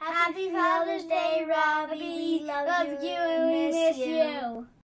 Happy Father's Day, Robbie. Love, you and we miss you.